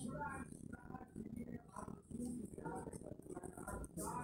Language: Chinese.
出来，出来，出来！